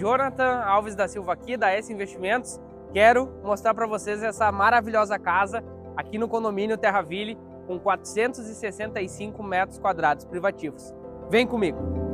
Jonathan Alves da Silva aqui da S Investimentos. Quero mostrar para vocês essa maravilhosa casa aqui no condomínio Terraville com 465 metros quadrados privativos. Vem comigo!